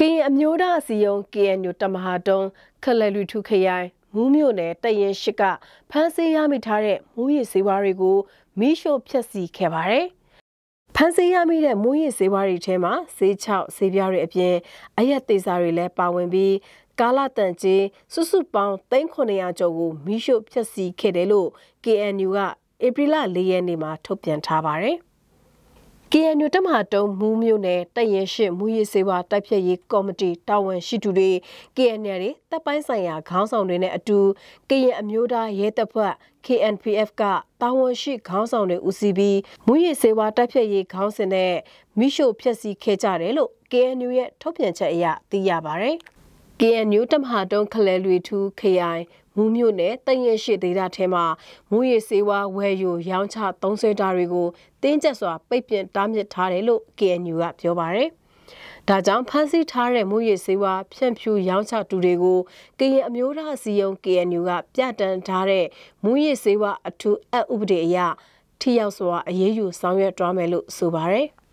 ကရင်အမျိုးသားအစည်းအရုံး KNU တမဟာတုံးခလလူထုခရိုင်မူးမြို့နယ်တရင်ရှိကဖမ်းဆီးရမိထားတဲ့မူးယစ်ဆေးဝါးတွေကိုမိရှို့ဖျက်ဆီးခဲ့ပါတယ်။ဖမ်းဆီးရမိတဲ့မူးယစ်ဆေးဝါးတွေထဲမှာဆေးချောက်ဆေးပြားတွေအပြင်အရက်သေးစားတွေလည်းပါဝင်ပြီးကာလတန်ကျေးစုစုပေါင်း3900ကျော်ကိုမိရှို့ဖျက်ဆီးခဲ့တယ်လို့ KNU ကဧပြီလ4ရက်နေ့မှာထုတ်ပြန်ထားပါတယ်။ KNU တမဟာတုံးမူးမြို့နယ်တရင်ရှိမူရည်စေဝါတိုက်ဖြတ်ရေးကော်မတီတာဝန်ရှိသူတွေ KNL တွေတပ်ပိုင်းဆိုင်ရာခေါင်းဆောင်တွေနဲ့အတူကရင်အမျိုးသားရဲတပ်ဖွဲ့ KNPF ကတာဝန်ရှိခေါင်းဆောင်တွေဦးစီးပြီးမူရည်စေဝါတိုက်ဖြတ်ရေးခေါင်းစဉ်နဲ့မိရှို့ဖျက်ဆီးခဲ့ကြတယ်လို့ KNU ရဲ့ထုတ်ပြန်ချက်အရသိရပါဗျ။ KNU တမဟာတုံးခလဲလွေထူးခရိုင်မူးမြို့နယ်တရင်ရှိဒေသထဲမှာမူရည်စေဝါဝယ်ယူရောင်းချသုံးဆွဲတာတွေကိုတင်းကျပ်စွာပိတ်ပင်တားမြစ်ထားတယ်လို့ KNU ကပြောပါရယ်ဒါကြောင့်ဖမ်းဆီးထားတဲ့မူရည်စေဝါဖြန့်ဖြူရောင်းချသူတွေကိုကရင်အမျိုးသားစီယုံ KNU ကပြတန်းထားတဲ့မူရည်စေဝါအထူးအဥပဒေအရထိရောက်စွာအရေးယူဆောင်ရွက်သွားမယ်လို့ဆိုပါရယ်။